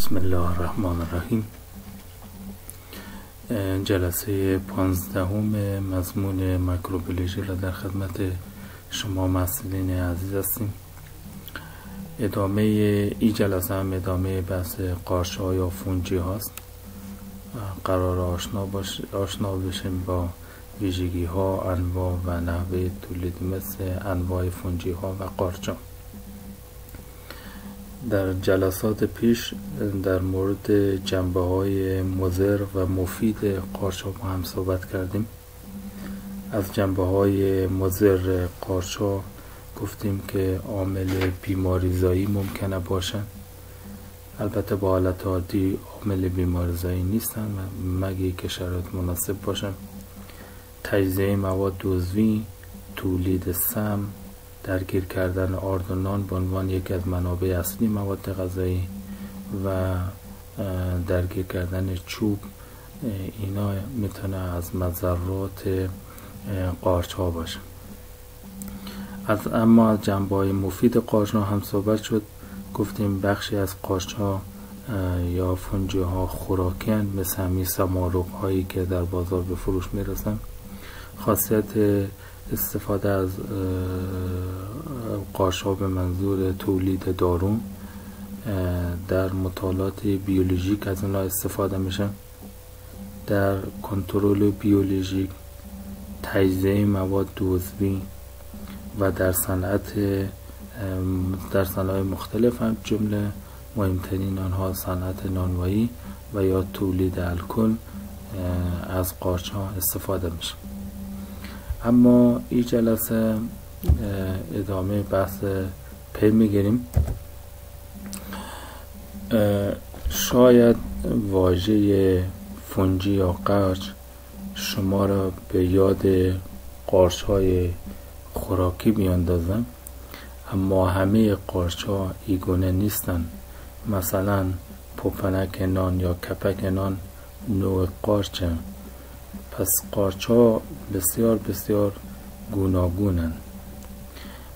بسم الله الرحمن الرحیم جلسه پانزدهم مضمون مایکروبیولوژی را در خدمت شما مسئولین عزیز هستیم. ادامه ای جلسه هم ادامه بحث قارچ ها یا فونجی هاست. قرار آشنا, باش... آشنا بشیم با ویژگی ها انواع و نحوه تولید مثل انواع فونجی ها و قارچ در جلسات پیش در مورد جنبه های مزر و مفید قارچ با هم صحبت کردیم. از جنبه های مزر قارچ گفتیم که عامل بیماریزایی ممکنه باشن. البته با حالت عادی عامل بیماریزایی نیستن مگه که شرایط مناسب باشن. تجزیه مواد دوزوی تولید سم درگیر کردن آرد و نان به عنوان یکی از منابع اصلی مواد غذایی و درگیر کردن چوب اینا می‌تونه از مذرات قارچ ها باشه. از اما از جنبه های مفید قارچ ها هم صحبت شد. گفتیم بخشی از قارچ ها یا فنجی ها خوراکن مثل همین سمارق هایی که در بازار به فروش می‌رسن. خاصیت استفاده از قارچ به منظور تولید دارون در مطالعات بیولوژیک از اونها استفاده میشه. در کنترل بیولوژیک تجزیه مواد دوزبی و در صنعت در صنایع مختلف هم جمله مهمترین آنها صنعت نانوایی و یا تولید الکل از قارچ ها استفاده میشه. اما این جلسه ادامه بحث پی می‌گیریم. شاید واژه فنجی یا قرچ شما را به یاد قارچ های خوراکی بیاندازم اما همه قارچ ها ایگونه نیستن. مثلا پوپنک نان یا کپک نان نوع قارچ پس قارچ ها بسیار بسیار گوناگونن.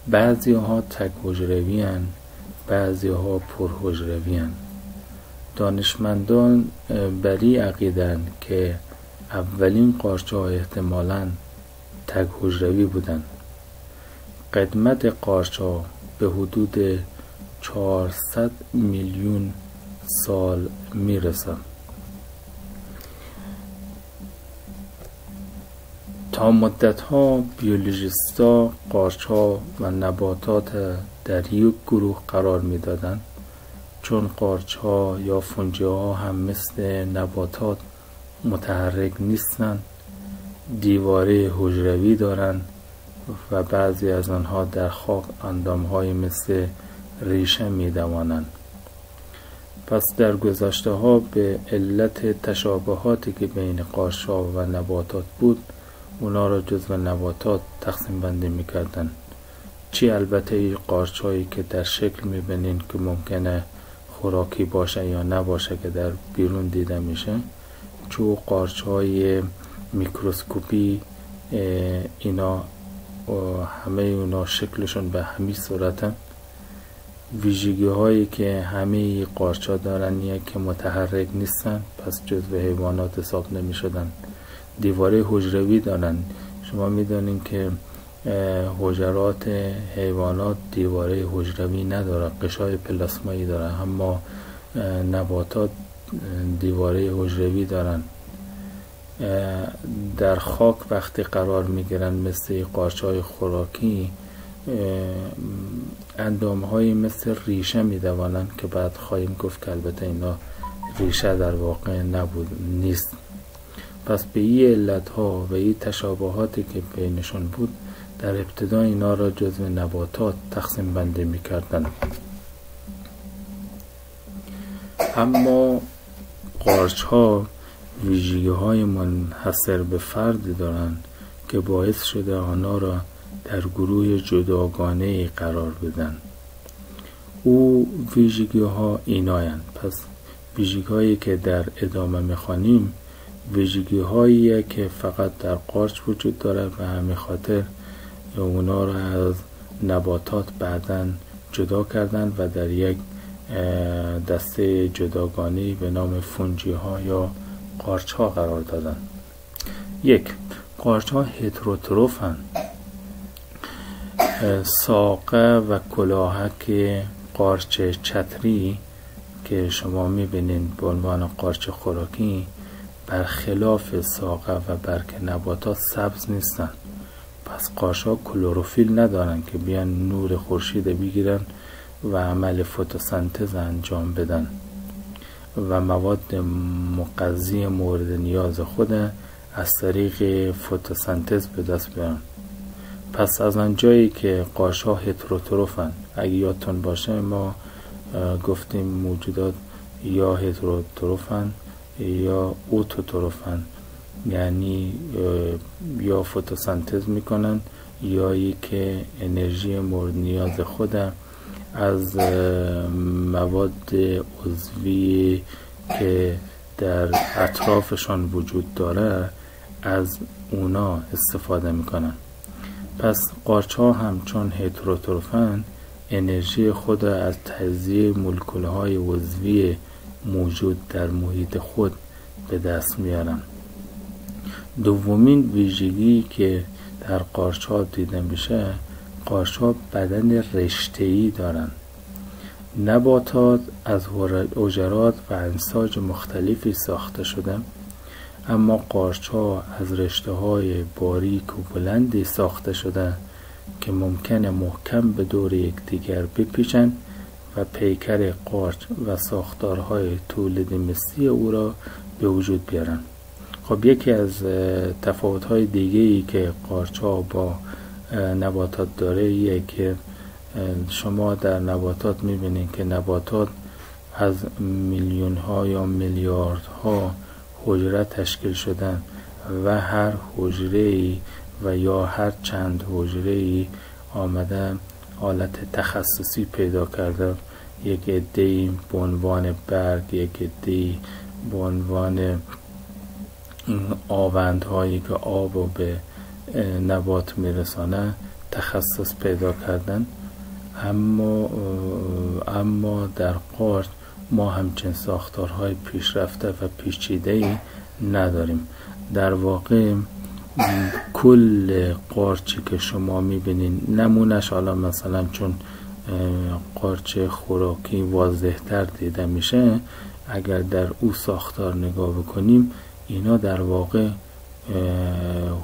بعضی ها تک حجروی بعضی ها پر حجروی دانشمندان بری عقیدن که اولین قارچ ها احتمالا تک حجروی بودن. قدمت قارچ ها به حدود 400 میلیون سال می‌رسن تا مدت ها بیولوژیستا قارچ ها و نباتات در یک گروه قرار می‌دادند چون قارچ ها یا فنجه ها هم مثل نباتات متحرک نیستند دیواره حجروی دارند و بعضی از آنها در خاک اندام های مثل ریشه می دوانند. پس در گذشته ها به علت تشابهاتی که بین قارچ ها و نباتات بود اونا را جزو نباتات تقسیم بندی می‌کردن. چی البته ای قارچ هایی که در شکل می‌بینین که ممکنه خوراکی باشه یا نباشه که در بیرون دیده میشه چو قارچ های میکروسکوپی اینا همه اونا شکلشون به همین صورتن ویژگی هایی که همه قارچ ها دارن که متحرک نیستن پس جزو حیوانات حساب نمی شدن دیواره حجروی دارن شما می‌دانین که حجرات حیوانات دیواره حجروی نداره قشای پلاسمایی داره اما نباتات دیواره حجروی دارن در خاک وقتی قرار می‌گیرن مثل قارچ های خوراکی اندام های مثل ریشه میدوانند که بعد خواهیم گفت که البته اینا ریشه در واقع نبود نیست. پس به این علت ها و این تشابهاتی که بینشون بود در ابتدا اینا را جزو نباتات تقسیم بندی می کردن. اما قارچ ها ویژگی های منحصر به فرد دارند که باعث شده آنها را در گروه جداگانه قرار بدن او ویژگی ها اینایند پس ویژگی هایی که در ادامه می‌خوانیم ویژگی هایی که فقط در قارچ وجود دارد و همین خاطر اونا را از نباتات بعدا جدا کردن و در یک دسته جداگانه به نام فونجی ها یا قارچ ها قرار دادن. یک قارچ ها هتروتروفن ساقه و کلاهک قارچ چتری که شما می‌بینید به عنوان قارچ خوراکی برخلاف ساقه و برگ نباتات سبز نیستن. پس قارچ ها کلروفیل ندارن که بیان نور خورشید بگیرن و عمل فتوسنتز انجام بدن. و مواد مقضی مورد نیاز خود از طریق فتوسنتز به دست بیارن. پس از آنجایی که قارچ ها هتروتروفن. اگه یادتون باشه ما گفتیم موجودات یا هتروتروفن یا اوتوتروفن. یعنی یا فتوسنتز می‌کنن یا که انرژی مورد نیاز خود از مواد عضوی که در اطرافشان وجود داره از اونا استفاده می‌کنن. پس قارچ ها هم چون هتروتروفن انرژی خود از تجزیه مولکول های عضوی موجود در محیط خود به دست میارن دومین ویژگی که در قارچ ها دیده میشه قارچ ها بدن رشته‌ای دارن. نباتات از حجرات و انساج مختلفی ساخته شده اما قارچ ها از رشته های باریک و بلندی ساخته شده که ممکنه محکم به دور یکدیگر بپیچند و پیکر قارچ و ساختارهای تولید مثلی او را به وجود بیارن. خب یکی از تفاوت‌های دیگه ای که قارچ ها با نباتات داره یه که شما در نباتات می‌بینید که نباتات از میلیون ها یا میلیارد ها حجره تشکیل شدن و هر حجره ای و یا هر چند حجره ای آمده حالت تخصصی پیدا کرده. یک عده به عنوان برگ یک عده به عنوان آوندهایی که آب و به نبات میرسانه تخصص پیدا کردن. اما اما در قارچ ما همچین ساختارهای پیشرفته و پیچیده ای نداریم. در واقع کل قارچی که شما می‌بینین نمونش حالا مثلا چون قارچ خوراکی واضح تر دیده میشه اگر در او ساختار نگاه بکنیم اینا در واقع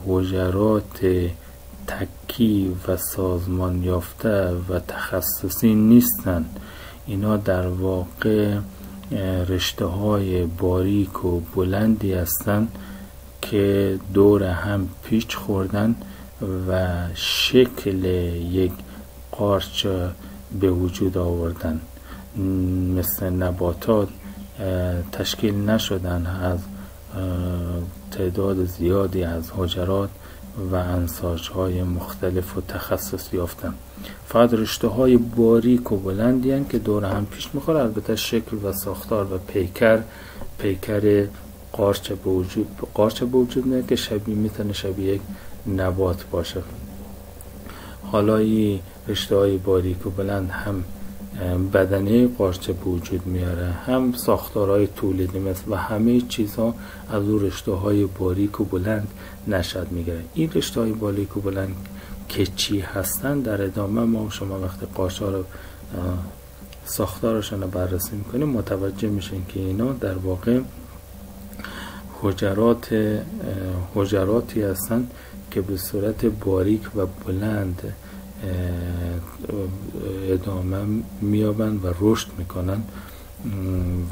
حجرات تکی و سازمان یافته و تخصصی نیستند اینا در واقع رشته های باریک و بلندی هستند که دور هم پیچ خوردن و شکل یک قارچ به وجود آوردن. مثل نباتات تشکیل نشدن از تعداد زیادی از حجرات و انساج های مختلف و تخصص یافتن. فقط رشته های باریک و بلندی که دور هم پیش می‌خوره. البته شکل و ساختار و پیکر پیکر قارچ به وجود قارچ به وجود میاد که شبیه می‌تونه شبیه یک نبات باشه. حالا این رشته های باریک و بلند هم بدنه قارچ به وجود میاره هم ساختارهای تولیدی مثل و همه چیزها از او رشته های باریک و بلند نشد می‌گیره. این رشته های باریک و بلند که چی هستن در ادامه ما شما وقتی قارچ ها رو ساختارشون رو بررسی می‌کنیم متوجه میشین که اینا در واقع حجرات حجراتی هستند که به صورت باریک و بلند ادامه میابند و رشد می‌کنن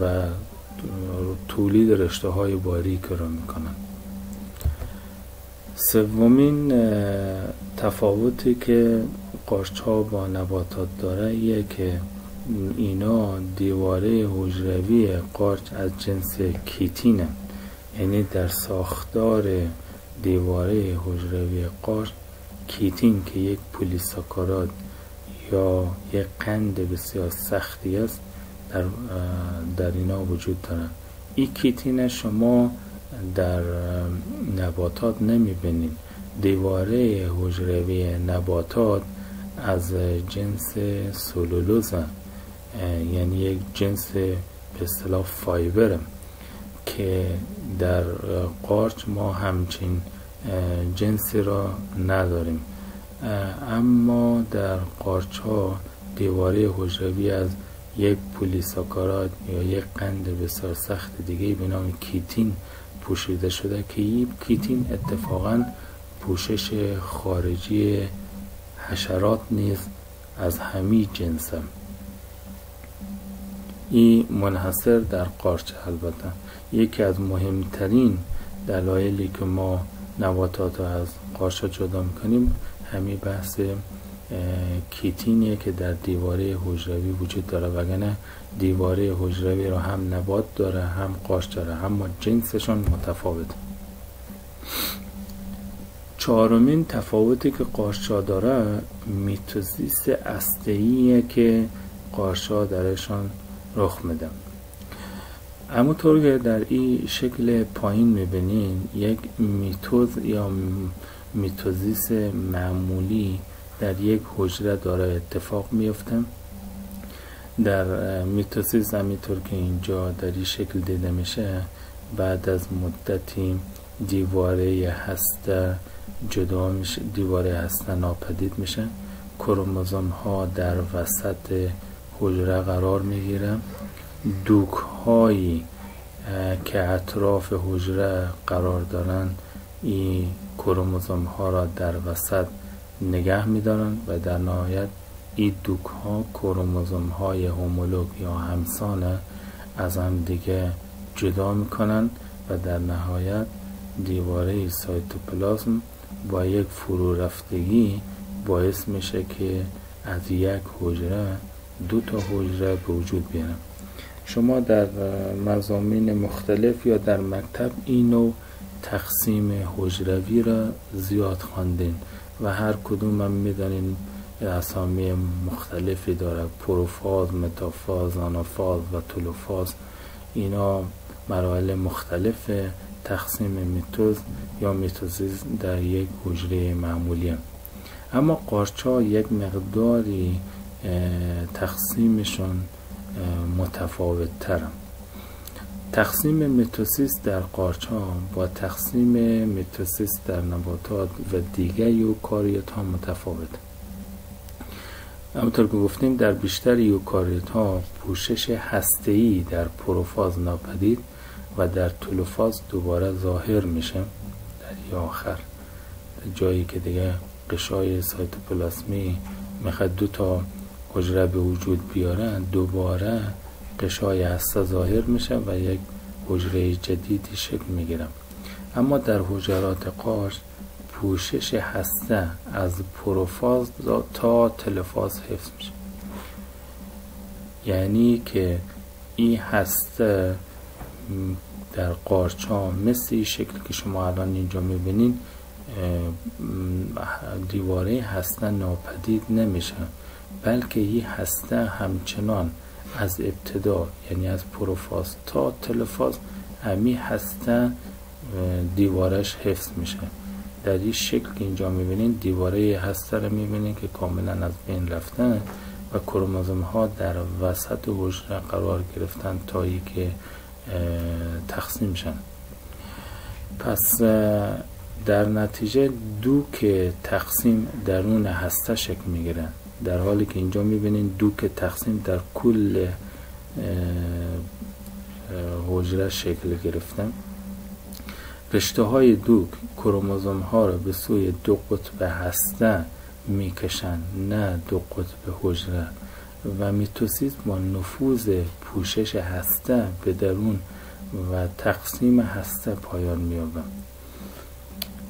و تولید رشته های باریک را می‌کنن سومین تفاوتی که قارچ ها با نباتات داره یه که اینا دیواره حجروی قارچ از جنس کیتینه. یعنی در ساختار دیواره حجروی قارچ کیتین که یک پولیساکارات یا یک قند بسیار سختی است در, در اینا وجود دارن. این کیتین شما در نباتات نمی‌بینید. دیواره حجروی نباتات از جنس سلولوز یعنی یک جنس به اصطلاح فایبر که در قارچ ما همچین جنسی را نداریم. اما در قارچ ها دیواره حجروی از یک پولیساکارات یا یک قند بسیار سخت دیگه به نام کیتین پوشیده شده که این کیتین اتفاقا پوشش خارجی حشرات نیز از همی جنسه این منحصر در قارچ البته. یکی از مهمترین دلایلی که ما نباتات رو از قارچ جدا می‌کنیم همین بحث کیتینیه که در دیواره حجروی وجود داره. وگرنه دیواره حجروی رو هم نبات داره هم قارچ داره اما جنسشون متفاوت چهارمین تفاوتی که قارچا داره میتوزیس استهیه که قارچا درشان رخ میده همونطور که در این شکل پایین می‌بینین یک میتوز یا میتوزیس معمولی در یک حجره داره اتفاق میفته در میتوسیس همینطور که اینجا در این شکل دیده میشه بعد از مدتی دیواره هسته جدا میشه دیواره هسته ناپدید میشه. کروموزوم ها در وسط حجره قرار می‌گیره دوک هایی که اطراف حجره قرار دارن این کروموزوم ها را در وسط نگه میدارن و در نهایت این دوک ها کروموزوم های هومولوگ یا همسانه از هم دیگه جدا می‌کنن و در نهایت دیواره سایتوپلازم با یک فرو رفتگی باعث میشه که از یک حجره دو تا حجره به وجود بیارن شما در مزامین مختلف یا در مکتب اینو تقسیم حجروی را زیاد خواندین و هر کدوم هم می‌دانین اسامی مختلفی داره پروفاز، متافاز، آنافاز و تلوفاز اینا مراحل مختلف تقسیم میتوز یا میتوزیز در یک حجره معمولی هم. اما قارچا یک مقداری تقسیمشون متفاوت ترم تقسیم متوسیس در قارچها با تقسیم متوسیس در نباتات و دیگر یوکاریوت ها متفاوت. همونطور که گفتیم در بیشتر یوکاریوت ها پوشش هسته‌ای در پروفاز ناپدید و در طولوفاز دوباره ظاهر میشه در آخر. جایی که دیگه قشای سایتوپلاسمی می‌خواد دو تا حجره به وجود بیارن دوباره قشای هسته ظاهر میشه و یک حجره جدیدی شکل می‌گیره اما در حجرات قارچ پوشش هسته از پروفاز تا تلفاز حفظ میشه. یعنی که این هسته در قارچ ها مثل این شکل که شما الان اینجا می‌بینین دیواره هسته ناپدید نمیشه. بلکه این هسته همچنان از ابتدا یعنی از پروفاز تا تلفاز همی هسته دیوارش حفظ میشه. در این شکل که اینجا می‌بینین دیواره هسته رو می‌بینین که کاملا از بین رفتن و کروموزوم ها در وسط حجره قرار گرفتن تا که تقسیم شن. پس در نتیجه دو که تقسیم درون هسته شکل می‌گیرن در حالی که اینجا می‌بینین دوک تقسیم در کل حجره شکل گرفتن. رشته های دوک کروموزوم ها را به سوی دو قطب هسته می‌کشند نه دو قطب حجره. و میتوسیس با نفوذ پوشش هسته به درون و تقسیم هسته پایان میابه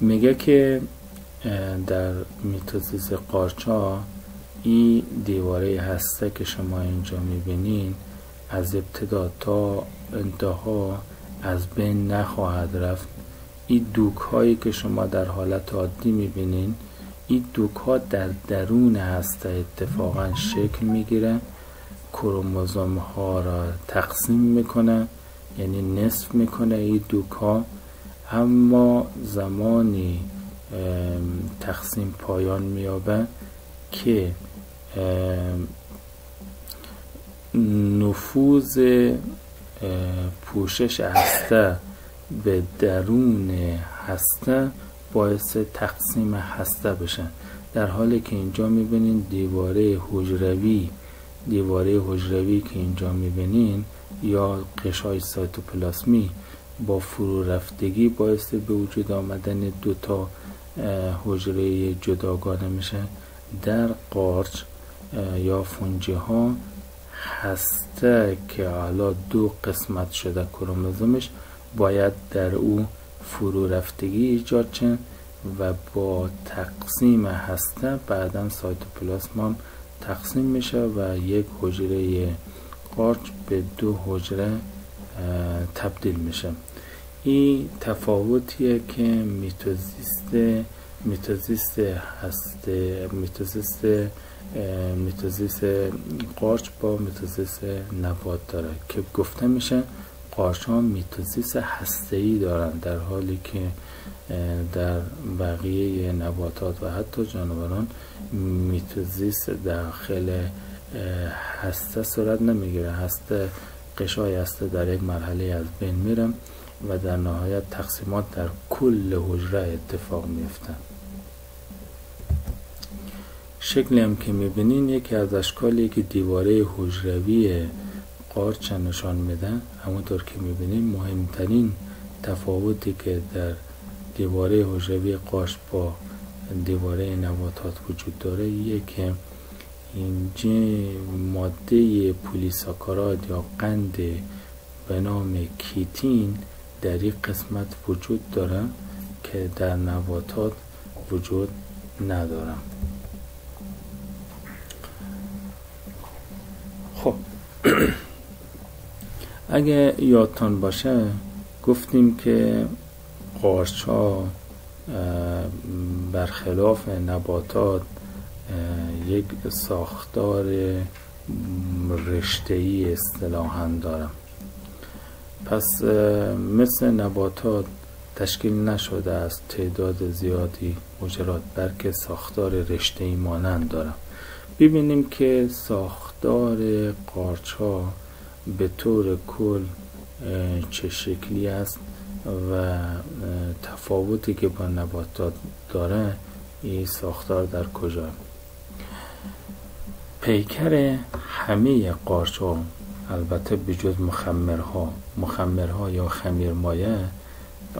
میگه که در میتوسیس قارچا این دیواره هسته که شما اینجا می‌بینین از ابتدا تا انتها از بین نخواهد رفت. این دوک هایی که شما در حالت عادی می‌بینین این دوک ها در درون هسته اتفاقا شکل می‌گیره. کروموزوم ها را تقسیم می‌کنه یعنی نصف می‌کنه این دوک ها اما زمانی تقسیم پایان میابه که نفوذ پوشش هسته به درون هسته باعث تقسیم هسته بشه در حالی که اینجا می‌بینین دیواره حجروی دیواره حجروی که اینجا می‌بینین یا قشای سایتوپلاسمی با فرو رفتگی باعث به وجود آمدن دو تا حجره جداگانه میشه. در قارچ یا فونجی ها هسته که حالا دو قسمت شده کروموزومش باید در او فرو رفتگی ایجاد چه و با تقسیم هسته بعدا سایتوپلاسم هم تقسیم میشه و یک حجره قارچ به دو حجره تبدیل میشه. این تفاوتیه که میتوزیست میتوزیست هست میتوزیست میتوزیست قارچ با میتوزیست نبات داره که گفته میشه قارچ ها میتوزیس هسته دارن در حالی که در بقیه نباتات و حتی جانوران میتوزیس داخل هسته صورت نمی‌گیره. هسته قشای هسته در یک مرحله از بین میرم و در نهایت تقسیمات در کل حجره اتفاق میفته شکلی هم که می‌بینین یکی از اشکالی که دیواره حجروی قارچ نشان میده همونطور که می‌بینین مهمترین تفاوتی که در دیواره حجروی قارچ با دیواره نباتات وجود داره یه که اینجا ماده پولیساکاراد یا قند به نام کیتین در این قسمت وجود داره که در نباتات وجود نداره خب. اگه یادتان باشه گفتیم که قارچ ها برخلاف نباتات یک ساختار رشتهی اصطلاحا دارم. پس مثل نباتات تشکیل نشده از تعداد زیادی مجرات بلکه ساختار رشتهی مانند دارم. ببینیم که ساختار قارچ ها به طور کل چه شکلی است و تفاوتی که با نباتات داره این ساختار در کجا؟ پیکر همه قارچ ها البته بجز مخمرها. مخمرها یا خمیر مایه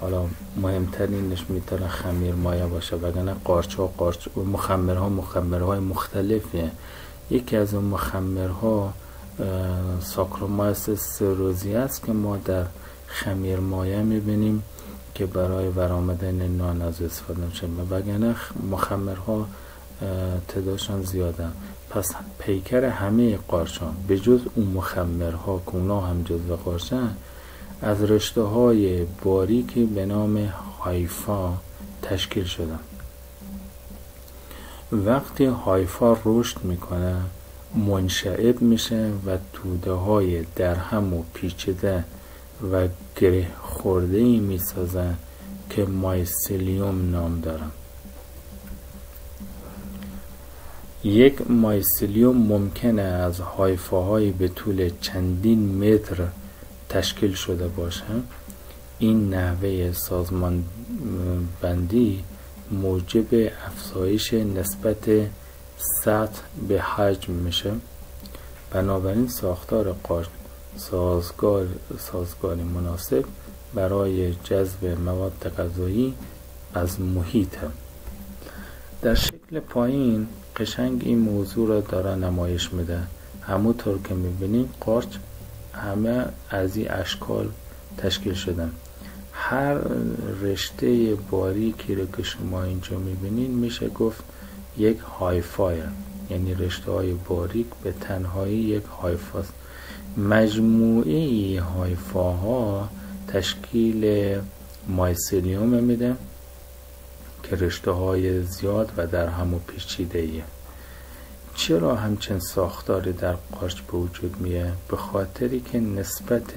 حالا مهمترینش می‌تونه خمیر مایه باشه وگرنه قارچ ها قارچ مخمرها مخمرهای مختلفه یکی از اون مخمرها ساکرومایس سروزی است که ما در خمیر مایه می‌بینیم که برای ورآمدن نان از استفاده میشه. وگرنه مخمرها تعدادشان زیاده پس پیکر همه قارچان به جز اون مخمرها که اونا هم جزو قارچن از رشته های باریکی به نام هایفا تشکیل شدن. وقتی هایفا رشد می‌کنه منشعب میشه و توده های درهم و پیچیده و گره خورده ای می‌سازن که مایسیلیوم نام دارن. یک مایسیلیوم ممکنه از هایفاهایی به طول چندین متر تشکیل شده باشه. این نحوه سازمان بندی موجب افزایش نسبت سطح به حجم میشه. بنابراین ساختار قارچ سازگار سازگاری مناسب برای جذب مواد غذایی از محیط در شکل پایین قشنگ این موضوع را داره نمایش میده. همونطور که می‌بینیم قارچ همه از این اشکال تشکیل شدن. هر رشته باریکی رو که شما اینجا می‌بینین میشه گفت یک هایفای. یعنی رشته های باریک به تنهایی یک هایفاست مجموعه هایفاها تشکیل مایسیلیوم میده. که رشته های زیاد و در همو پیچیده ایه. چرا همچین ساختاری در قارچ به وجود میه به خاطری که نسبت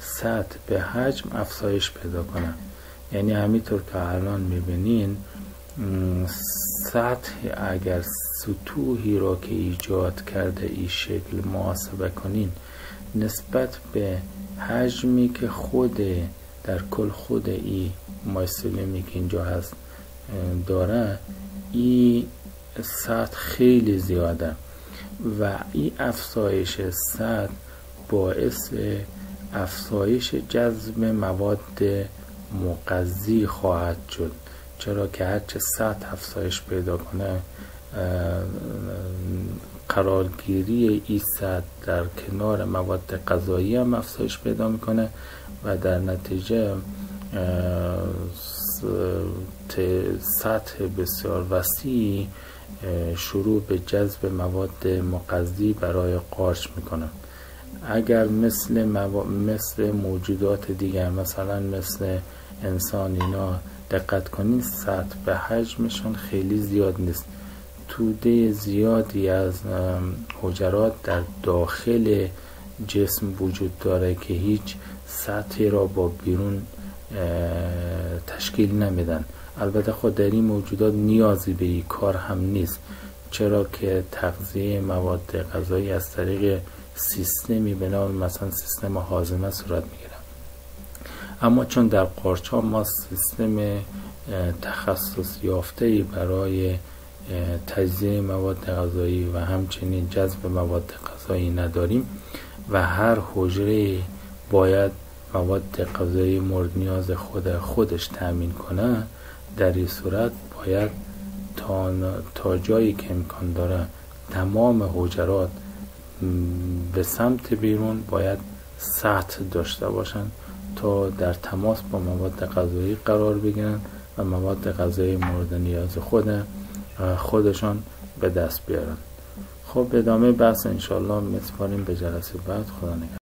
سطح به حجم افزایش پیدا کنه یعنی همینطور که الان می‌بینین سطح اگر سطوحی را که ایجاد کرده این شکل محاسبه کنین نسبت به حجمی که خود در کل خود ای مایسلیمی که اینجا هست داره این سطح خیلی زیاده و این افزایش سطح باعث افزایش جذب مواد مقضی خواهد شد. چرا که هرچه سطح افزایش پیدا کنه قرارگیری ای سطح در کنار مواد غذایی هم افزایش پیدا می‌کنه و در نتیجه سطح بسیار وسیعی شروع به جذب مواد مقضی برای قارچ می‌کنه اگر مثل, مثل موجودات دیگر مثلا مثل انسان اینا دقت کنید سطح به حجمشان خیلی زیاد نیست. توده زیادی از حجرات در داخل جسم وجود داره که هیچ سطحی را با بیرون تشکیل نمیدن. البته خود در این موجودات نیازی به این کار هم نیست. چرا که تغذیه مواد غذایی از طریق سیستمی به نام مثلا سیستم حازمه صورت می‌گیره. اما چون در قارچ ما سیستم تخصص یافته برای تجزیه مواد غذایی و همچنین جذب مواد غذایی نداریم و هر حجره باید مواد غذایی مورد نیاز خود خودش تأمین کنه در این صورت باید تا, تا جایی که امکان داره تمام حجرات به سمت بیرون باید سطح داشته باشند تا در تماس با مواد غذایی قرار بگیرن و مواد غذایی مورد نیاز خود خودشان به دست بیارن. خب ادامه بحث انشالله میسپاریم به جلسه بعد خدا نگهدار.